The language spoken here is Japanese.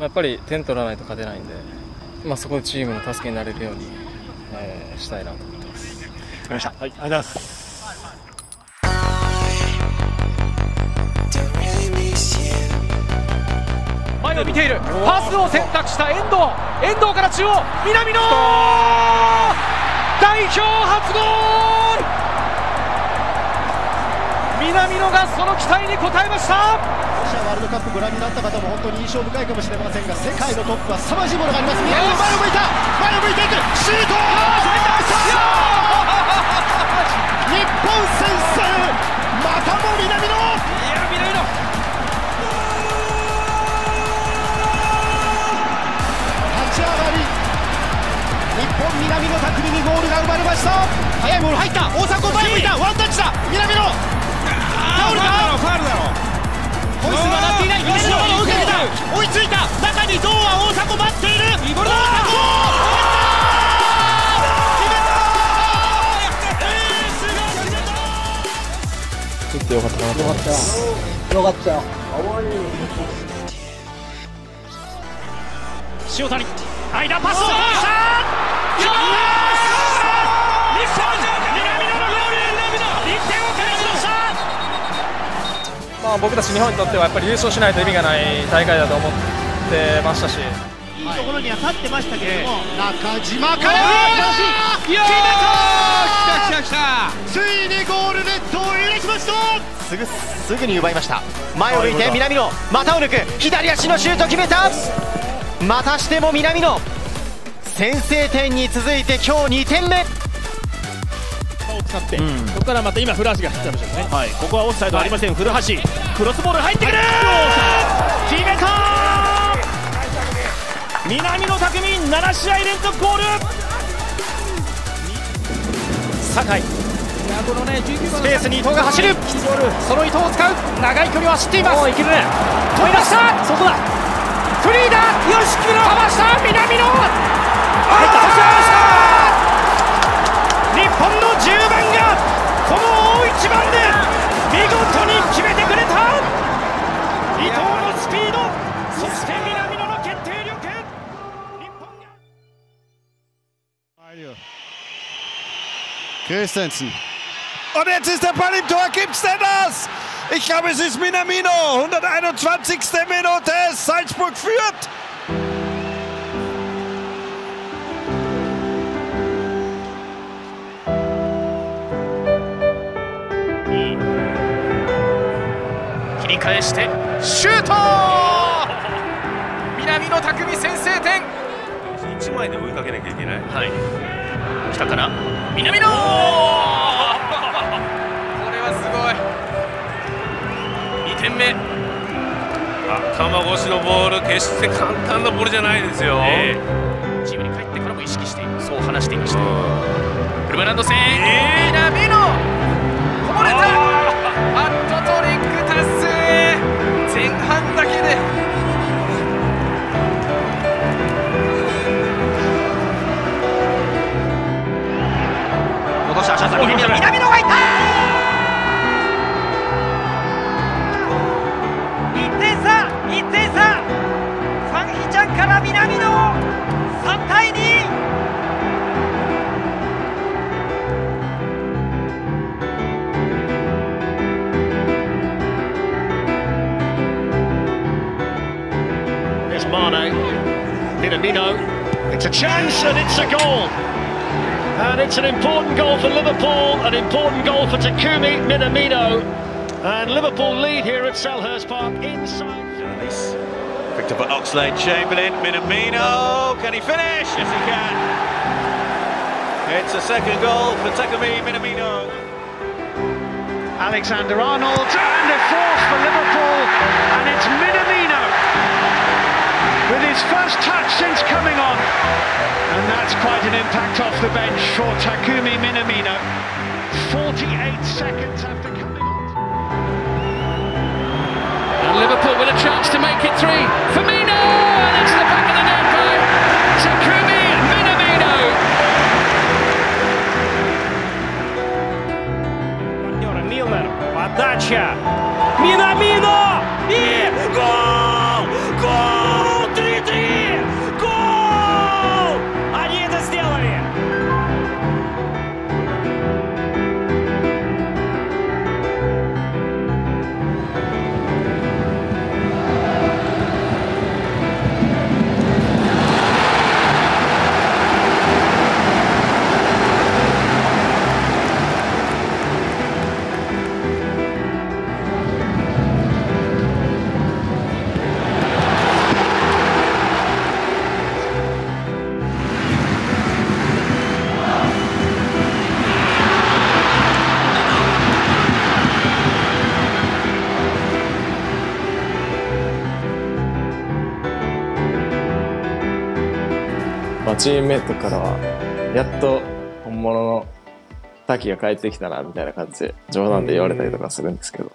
やっぱり点取らないと勝てないんで、まあ、そこでチームの助けになれるように、えー、したいなと思ってます。わかりました。はい、ありがとうございます。前を見ている。パスを選択した遠藤。遠藤から中央。南野。代表初ゴール。南野がその期待に応えましたロシアワールドカップご覧になった方も本当に印象深いかもしれませんが世界のトップは凄まじいものがあります前を向いた前を向いていくシュート日本先制またも南野南野拓実にゴールが生まれました。速いボール入った。大迫前向いた。ワンタッチだ。南野。追いついた中に堂安大迫待っている。大迫打ってよかったなと思います。よ。かったよ。塩谷。間パスまあ、僕たち日本にとってはやっぱり優勝しないと意味がない大会だと思ってましたし、いいところには立ってましたけれども、中島から決めた。来た来た来たついにゴールネットを入れしました。すぐすぐに奪いました。前を向いて南野。股を抜く。左足のシュート決めた。またしても南野。先制点に続いて今日2点目使って、うん、ここからまた今古橋が走ってましたね、はい、ここはオフサイドありません、はい、古橋。クロスボール入ってくる、決めた南野拓実7試合連続ゴール。酒井。このね、スペースに伊藤が走る。その伊藤を使う。長い距離を走っています。飛び出した。そこだ。フリーだ。よしかわした。南野。入った番で見事に決めてくれた伊藤のスピードそして南野の決定力日本が Christensen und jetzt ist der Ball im Tor gibt's denn das ich glaube es ist Minamino 121. Minute Salzburg führt 返してシュート！南野拓実先制点！1枚で追いかけなきゃいけない。はい。来たから南野！これはすごい。2点目。頭越しのボール決して簡単なボールじゃないですよ、えー、チームに帰ってからも意識してそう話していました。フルバランド戦、えー、南野 Minamino. It's a chance and it's a goal. And it's an important goal for Liverpool, an important goal for Takumi Minamino. And Liverpool lead here at Selhurst Park inside. Nice. Picked up at Oxlade Chamberlain. Minamino. Can he finish? Yes, he can. It's a second goal for Takumi Minamino. Alexander Arnold and a fourth for Liverpool, and it's Minamino impact off the bench for Takumi Minamino. 48 seconds after coming on. And Liverpool with a chance to make it three. Firmino! And it's the back of the net by Takumi Minamino. Miller, подача. チームメイトからはやっと本物の滝が帰ってきたなみたいな感じで冗談で言われたりとかするんですけど。